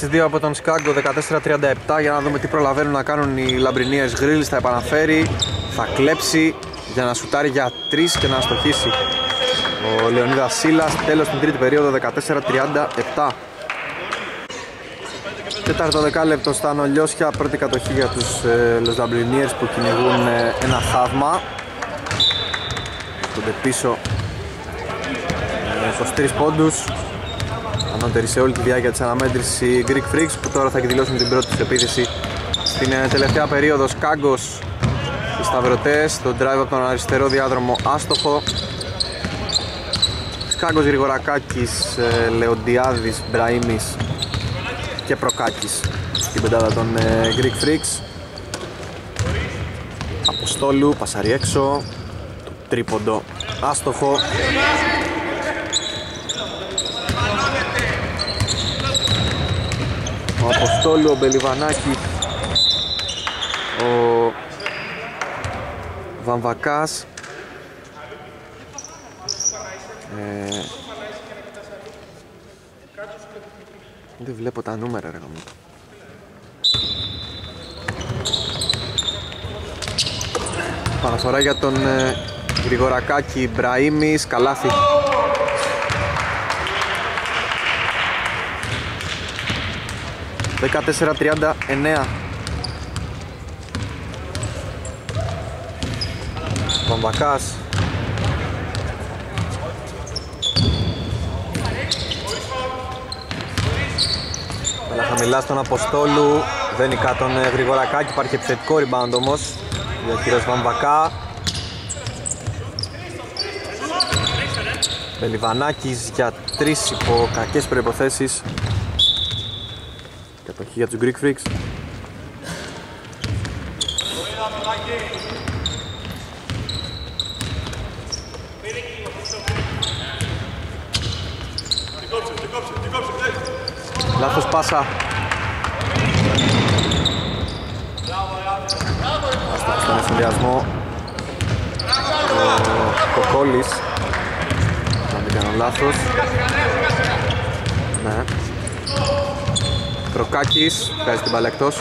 Στις δύο από τον Σκάγκο 14-37 για να δούμε τι προλαβαίνουν να κάνουν οι Λαμπρινίες Γρίλης θα επαναφέρει, θα κλέψει για να σουτάρει για 3 και να αστοχίσει Ο Λεωνίδας Σίλας, τέλος στην τρίτη περίοδο 14-37. Τέταρτο δεκάλεπτο στα Νολιώσια, πρώτη κατοχή για τους ε, που κυνηγούν ε, ένα θαύμα. Στον πίσω ε, 23 πόντους. Ανώτερη σε όλη τη διάρκεια της αναμέτρησης οι Greek Freaks που τώρα θα εκδηλώσουν την πρώτη τους επίθεση στην ε, τελευταία περίοδος. Σκάγκος οι Σταυρωτές, το drive από τον αριστερό διάδρομο άστοχο. Σκάγκος Γρηγορακάκης, ε, Λεοντιάδης, Μπραήμις και Προκάκης στην πεντάδα των ε, Greek Freaks Αποστόλου, πασαρι έξω το τρίποντο άστοχο ο Αποστόλου, ο Μπελιβανάκη ο Βαμβακάς ε, Δεν βλέπω τα νούμερα ρε γαμί. Παραφορά για τον ε, Γρηγορακάκη Μπραήμις, καλάθι. Δεκατέσσερα τριάντα εννέα. Παμπακάς Αλλά χαμηλά στον Αποστόλου. Δεν κάτω τον ε, Γρηγορακάκη, υπάρχει επιθετικό rebound όμως. Για κύριος Βαμβακά. Πελιβανάκης για τρεις υπό κακές προϋποθέσεις Κατοχή για τους Greek Freaks Λάθος πάσα. Στον εφηδιασμό ο Κοκόλης. Να μην κάνω λάθος. Ναι. Τροκάκης, βγάζει την μπάλα εκτός.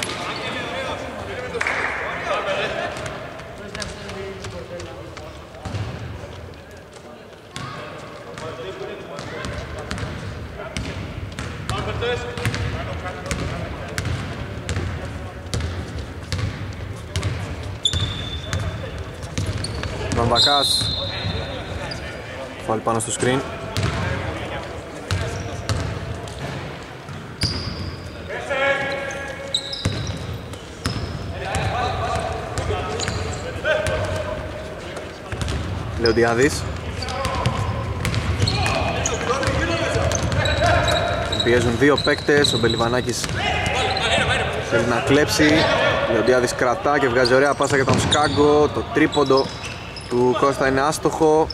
Βαμβακάς Φάλει πάνω στο screen Λεοντιάδης Πιέζουν δύο παίκτες, ο Μπελιβανάκης θέλει να κλέψει. Λεοντιάδης κρατά και βγάζει ωραία πάσα για τον Σκάγκο, το τρίποντο του Κώστα είναι άστοχο.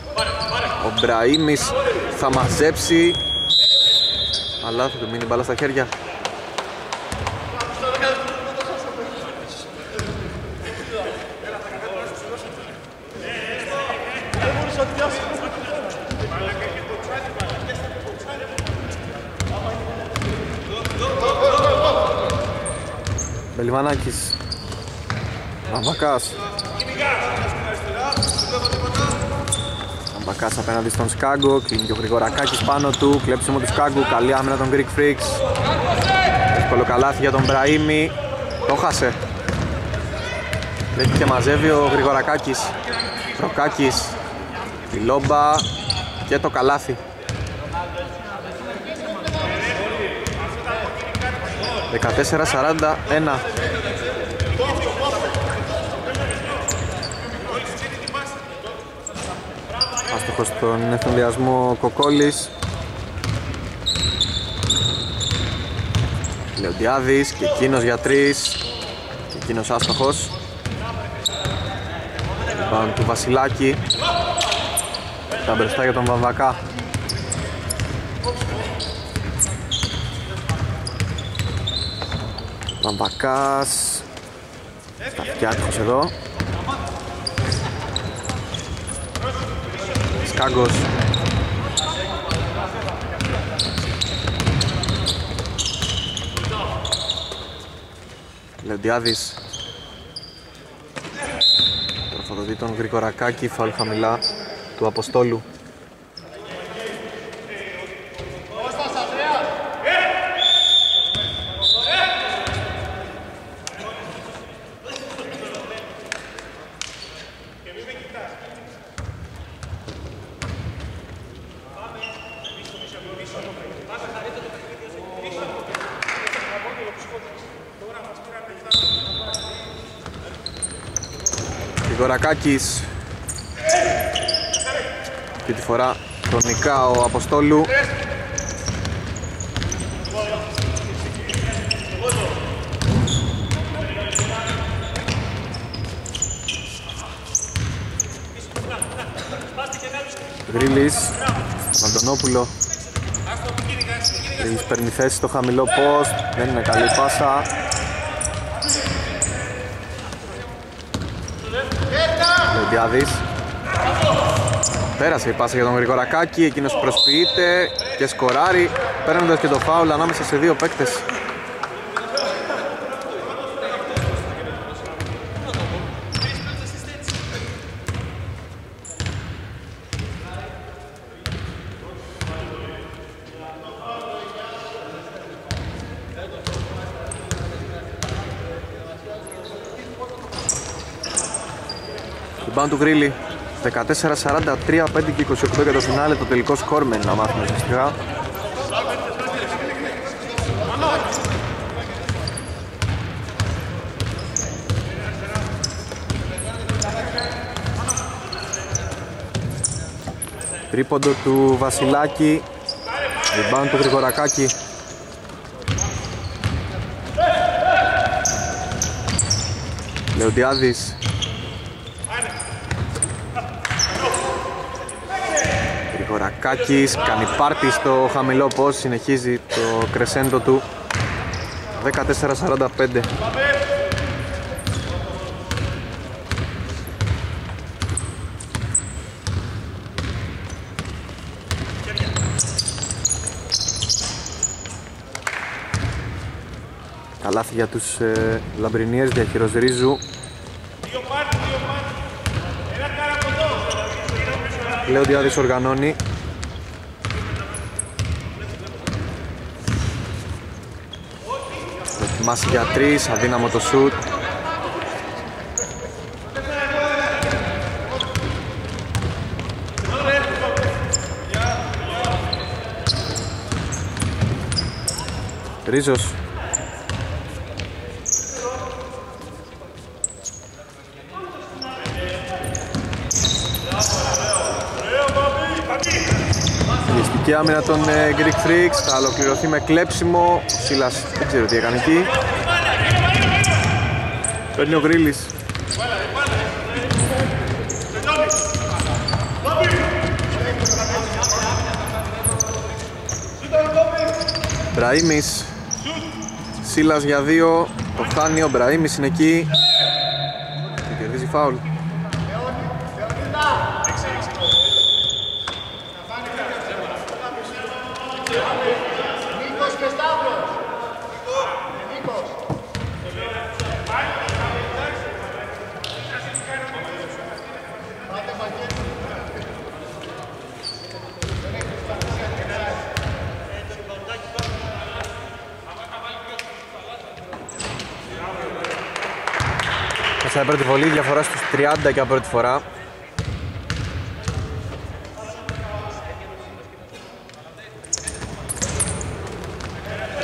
Ο Μπραήμις θα μαζέψει. Αλλά θα του μείνει μπάλα στα χέρια Μπελιβανάκης Αβακάς Μπακάς απέναντι στον Σκάγκο, κλείνει και ο Γρηγορακάκης πάνω του, κλέψιμο του Σκάγκου, καλή άμυνα των Greek Freaks. Εύκολο καλάθι για τον Μπραήμι, το χάσε. Βλέπει και μαζεύει ο Γρηγορακάκης. Προκάκης, τη λόμπα και το καλάθι. 14-41 Άστοχος στον εφημβιασμό Κοκόλης. Λεοντιάδης και εκείνος για τρεις και εκείνος άστοχος. Πάνω του Βασιλάκη. Τα μπροστά για τον Βαμβακά. Βαμβακάς. Στα αυτιά εδώ Κάγκος. Λεντιάδης Τροφοδοτεί τον Γρηγορακάκη, φαλ χαμηλά του Αποστόλου Γρηγορακάκης και τη φορά χρονικά ο Αποστόλου. Γρίλης, Αντωνόπουλο Γρίλης παίρνει θέση στο χαμηλό post, δεν είναι καλή πάσα Λεντιάδης Πέρασε η πάσα για τον Γρηγορακάκη, εκείνος προσποιείται και σκοράρει παίρνοντας και το φάουλ ανάμεσα σε δύο παίκτες Rebound του Γκρίλι 14-43, 5 και 28 για το φινάλε το τελικό σκορ με να μάθουμε ουσιαστικά. Τρίποντο του Βασιλάκη Rebound του Γρηγορακάκη. Λεοντιάδης Γρηγορακάκης κάνει πάρτι στο χαμηλό πώς συνεχίζει το κρεσέντο του. 14-45 Καλάθι για τους ε, Λαμπρινίες, διαχειρός Ρίζου Λέω Διάδης οργανώνει. Δοκιμάσει για τρεις, αδύναμο το σουτ. Ρίζος άμυνα των ε, Greek Freaks. Θα ολοκληρωθεί με κλέψιμο. Ο Σίλας δεν ξέρω τι έκανε εκεί. Παίρνει ο Γκρίλης. Μπραήμις Σίλας για δύο. Το χάνει ο Μπραήμις είναι εκεί. Και κερδίζει φάουλ Μέσα πρώτη βολή, διαφορά στους 30 και από πρώτη φορά.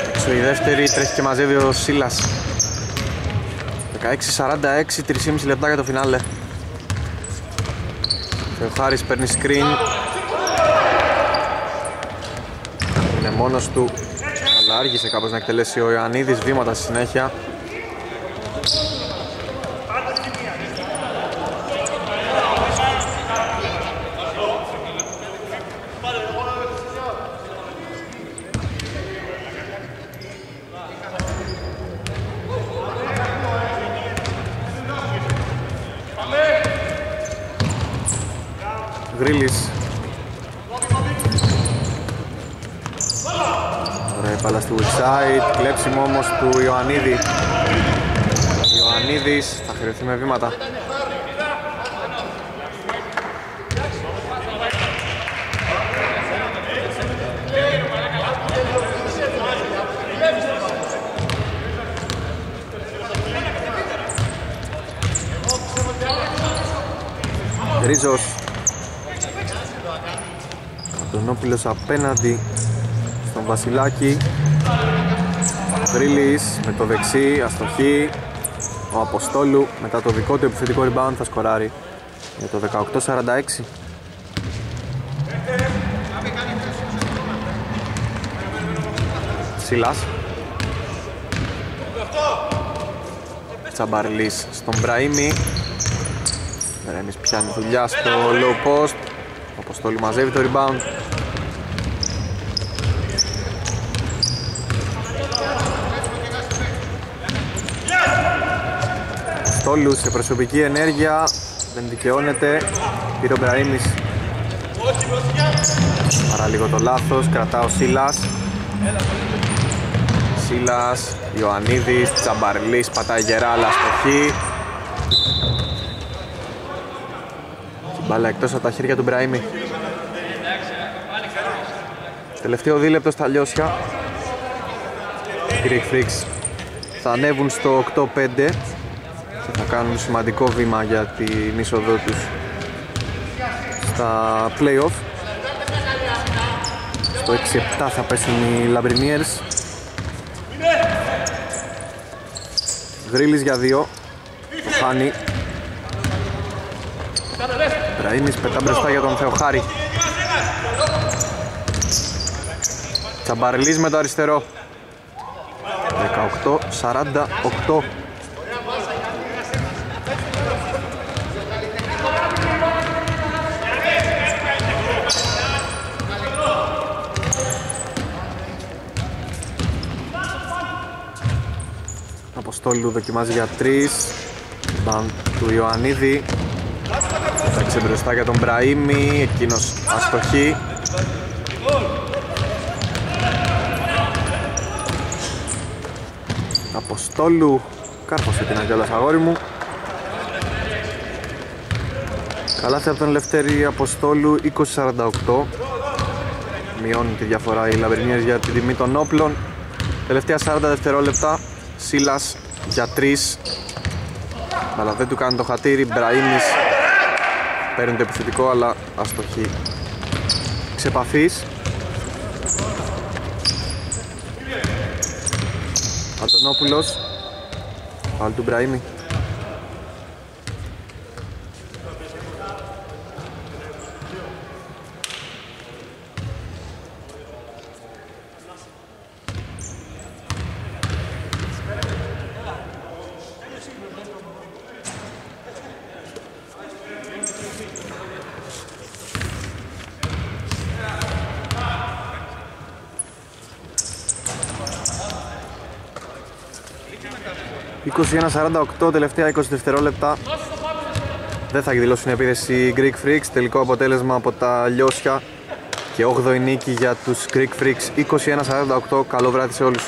Έξω η δεύτερη, τρέχει και μαζεύει ο Σίλας. 16-46, 3,5 λεπτά για το φινάλε. Και ο Χάρης παίρνει screen. Είναι μόνος του, αλλά άργησε κάπως να εκτελέσει ο Ιωαννίδης, βήματα στη συνέχεια. Γκρίλης Ωραία η μπάλα στη side, κλέψιμο όμως του Ιωαννίδη Ιωαννίδης θα χρειωθεί με βήματα. Ρίζος. Αντωνόπουλος απέναντι στον Βασιλάκη. Βρύλης με το δεξί, αστοχή Ο Αποστόλου μετά το δικό του επιθετικό rebound θα σκοράρει για το 18-46. Σίλας Τσαμπαρλής στον Μπραήμι. Μπραήμις πιάνει δουλειά στο low post. Ο Αποστόλου μαζεύει το rebound Αποστόλου σε προσωπική ενέργεια δεν δικαιώνεται. Πήρε ο Μπραήμις Παρά λίγο το λάθος, κρατά ο Σίλας. Σίλας, Ιωαννίδης, Τσαμπαρλής, πατάει γερά αλλά στοχή Μπάλα εκτός από τα χέρια του Μπραήμι Τελευταίο δίλεπτο στα λιώσια. Οι Greek Freaks θα ανέβουν στο 8-5 και θα κάνουν σημαντικό βήμα για την είσοδό τους στα play-off. Στο 6-7 θα πέσουν οι Λαμπρινίερς. Γρίλης για δύο. Το χάνει. Μπραήμις πετά μπροστά για τον Θεοχάρη. Τσαμπαρλής με το αριστερό. 18-48 Αποστόλου δοκιμάζει για 3 Μπαν του Ιωαννίδη. Εντάξει μπροστά για τον Μπραήμι Εκείνος αστοχή. Αποστόλου Κάρπωσε την αγκάλας αγόρι μου. Καλάθι από τον Λευτέρη Αποστόλου 20-48 Μειώνει τη διαφορά οι Λαμπρινίες για την τιμή των όπλων. Τελευταία 40 δευτερόλεπτα Σίλας για 3 αλλά δεν του κάνει το χατήρι. Μπραήμις παίρνει το επιθετικό αλλά αστοχή. Ξεπαθής Αντωνόπουλος. Πάλι του Μπραήμι 21-48 τελευταία 20 δευτερόλεπτα δεν θα εκδηλώσουν επίδεση Greek Freaks. Τελικό αποτέλεσμα από τα λιώσια και 8η νίκη για τους Greek Freaks. 21-48 καλό βράδυ σε όλους